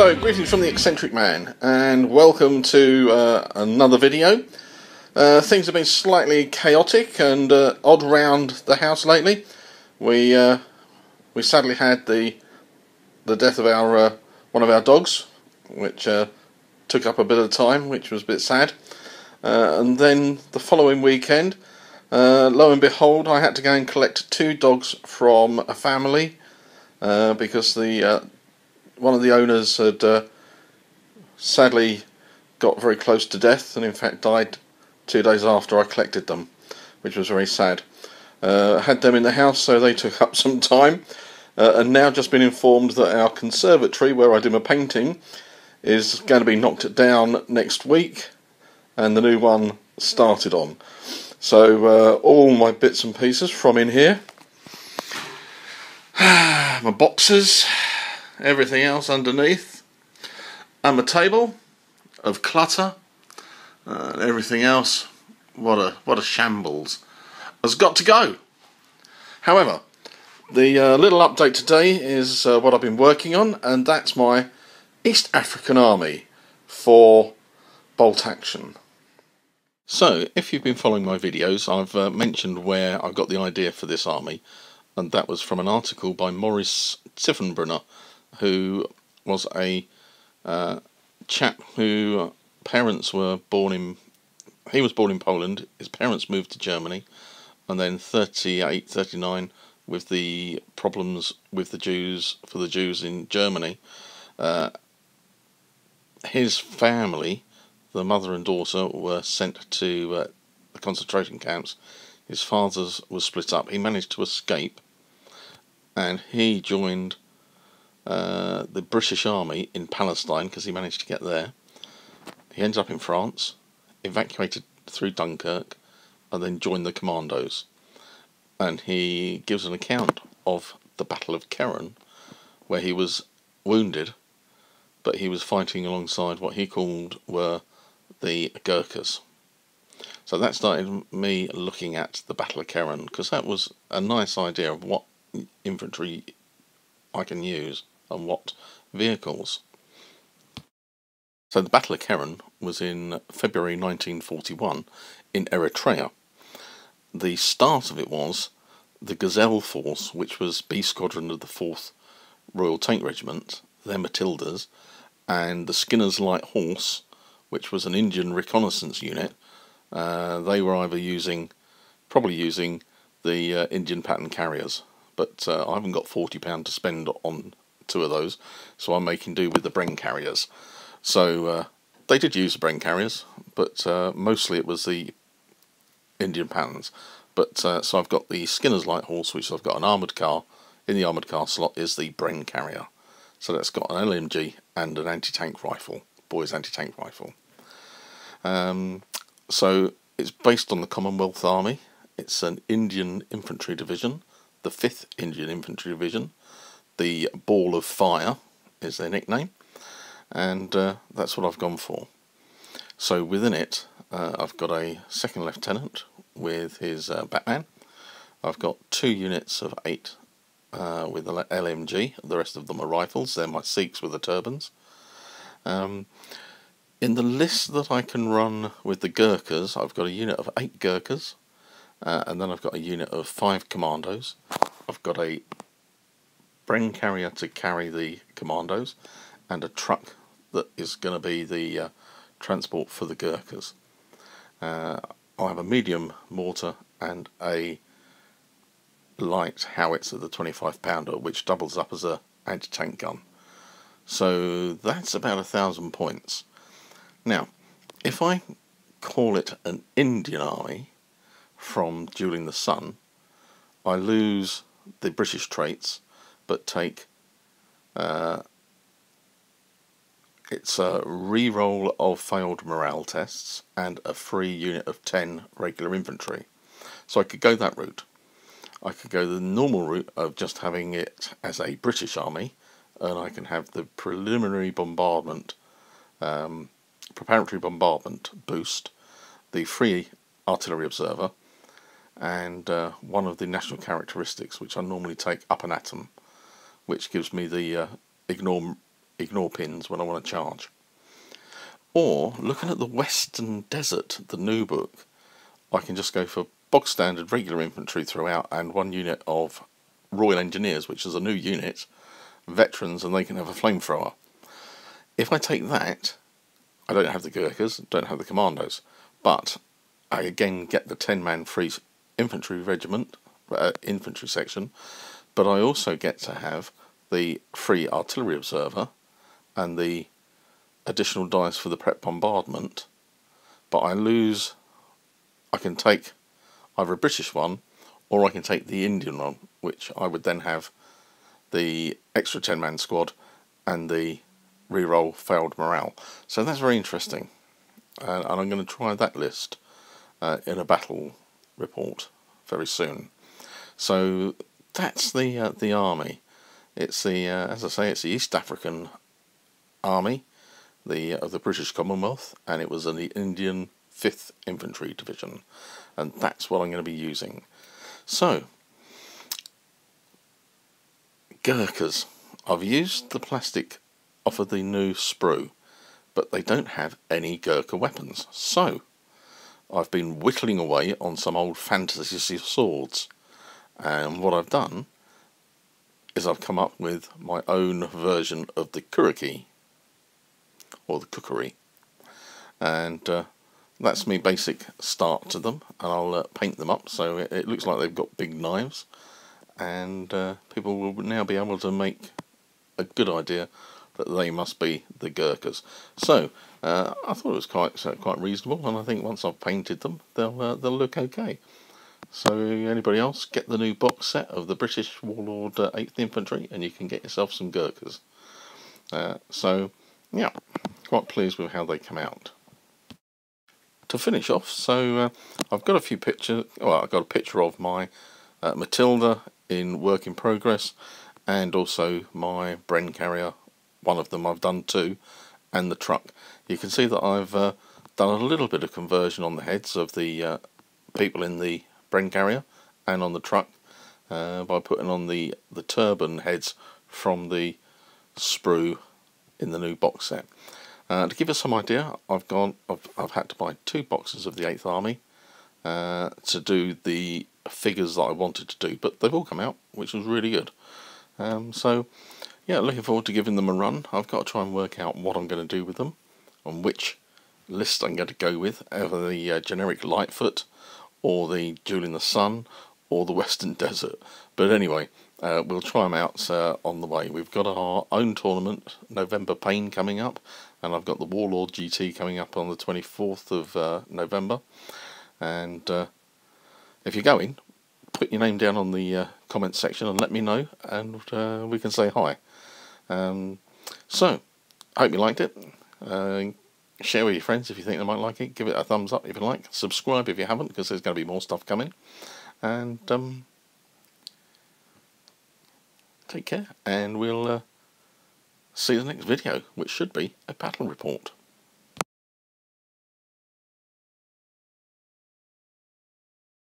So, greetings from the eccentric man, and welcome to uh, another video. Uh, things have been slightly chaotic and uh, odd round the house lately. We uh, we sadly had the the death of our uh, one of our dogs, which uh, took up a bit of time, which was a bit sad. and then the following weekend, lo and behold, I had to go and collect two dogs from a family because the one of the owners had uh, sadly got very close to death and in fact died two days after I collected them, which was very sad. Uh, had them in the house so they took up some time uh, and now just been informed that our conservatory where I do my painting is going to be knocked down next week and the new one started on. So uh, all my bits and pieces from in here, my boxes, everything else underneath, and a table of clutter uh, everything else. What a what a shambles has got to go. However, the uh, little update today is uh, what I've been working on, and that's my East African Army for bolt action. So, if you've been following my videos, I've uh, mentioned where I got the idea for this army, and that was from an article by Maurice Tiefenbrunner who was a uh, chap who parents were born in. He was born in Poland. His parents moved to Germany, and then 38, 39, with the problems with the Jews for the Jews in Germany, uh, his family, the mother and daughter, were sent to uh, the concentration camps. His father's was split up. He managed to escape, and he joined uh, the British Army in Palestine because he managed to get there. He ends up in France, evacuated through Dunkirk, and then joined the commandos. And he gives an account of the Battle of Keren, where he was wounded, but he was fighting alongside what he called were the Gurkhas. So that started me looking at the Battle of Keren because that was a nice idea of what infantry I can use and what vehicles. So the Battle of Keren was in February 1941 in Eritrea. The start of it was the Gazelle Force, which was B Squadron of the 4th Royal Tank Regiment, their Matildas, and the Skinner's Light Horse, which was an Indian reconnaissance unit. Uh, they were either using, probably using the uh, Indian pattern carriers, but uh, I haven't got £40 to spend on two of those, so I'm making do with the Bren carriers. So uh, they did use the Bren carriers, but uh, mostly it was the Indian patterns. But uh, so I've got the Skinner's Light Horse, which I've got an armoured car. In the armoured car slot is the Bren carrier. So that's got an LMG and an anti-tank rifle, boys anti-tank rifle. Um, so it's based on the Commonwealth Army. It's an Indian infantry division, the 5th Indian Infantry Division, the Ball of Fire is their nickname, and uh, that's what I've gone for. So within it, uh, I've got a second lieutenant with his uh, Batman. I've got two units of eight uh, with the LMG. The rest of them are rifles. They're my Sikhs with the turbans. Um, in the list that I can run with the Gurkhas, I've got a unit of eight Gurkhas, uh, and then I've got a unit of five commandos. I've got a Bren carrier to carry the commandos, and a truck that is going to be the uh, transport for the Gurkhas. Uh, I have a medium mortar and a light howitzer, the 25 pounder, which doubles up as a anti-tank gun. So that's about a thousand points. Now, if I call it an Indian army from Duel in the Sun, I lose the British traits but take uh, it's a re-roll of failed morale tests and a free unit of 10 regular infantry. So I could go that route. I could go the normal route of just having it as a British army and I can have the preliminary bombardment, um, preparatory bombardment boost, the free artillery observer, and uh, one of the national characteristics which I normally take up an atom which gives me the uh, ignore ignore pins when I want to charge. Or looking at the Western Desert, the new book, I can just go for bog standard regular infantry throughout and one unit of Royal Engineers, which is a new unit, veterans, and they can have a flamethrower. If I take that, I don't have the Gurkhas, don't have the Commandos, but I again get the 10 man free infantry regiment, uh, infantry section, but I also get to have the free artillery observer and the additional dice for the prep bombardment, but I lose, I can take either a British one or I can take the Indian one, which I would then have the extra 10 man squad and the reroll failed morale. So that's very interesting, and I'm going to try that list uh, in a battle report very soon. So that's the uh, the army. It's the uh, as I say, it's the East African army, the of the British Commonwealth, and it was in the Indian Fifth Infantry Division, and that's what I'm going to be using. So, Gurkhas. I've used the plastic off of the new sprue, but they don't have any Gurkha weapons. So, I've been whittling away on some old fantasy swords, and what I've done is I've come up with my own version of the Kuriki, or the cookery and uh, that's my basic start to them, and I'll uh, paint them up so it, it, looks like they've got big knives, and uh, people will now be able to make a good idea that they must be the Gurkhas. So uh, I thought it was quite quite reasonable, and I think once I've painted them, they'll uh, they'll look okay. So anybody else, get the new box set of the British Warlord 8th uh, Infantry, and you can get yourself some Gurkhas. Uh, so yeah, quite pleased with how they come out. To finish off, so uh, I've got a few pictures. Well, I've got a picture of my Matilda in work in progress, and also my Bren carrier one of them I've done two, and the truck. You can see that I've uh, done a little bit of conversion on the heads of the uh, people in the Bren carrier and on the truck uh, by putting on the, the turban heads from the sprue in the new box set. Uh, to give us some idea, I've gone. I've, I've had to buy two boxes of the Eighth Army uh, to do the figures that I wanted to do, but they've all come out, which was really good. Um, so yeah, looking forward to giving them a run. I've got to try and work out what I'm going to do with them, and which list I'm going to go with, either the uh, generic Lightfoot, or the Duel in the Sun, or the Western Desert. But anyway, uh, we'll try them out uh, on the way. We've got our own tournament, November Pain, coming up, and I've got the Warlord GT coming up on the 24th of uh, November. And uh, if you're going, put your name down on the uh, comment section and let me know, and uh, we can say hi. Um, so, I hope you liked it. Share with your friends if you think they might like it. Give it a thumbs up if you like. Subscribe if you haven't, because there's going to be more stuff coming. And um, take care, and we'll uh, see the next video, which should be a battle report.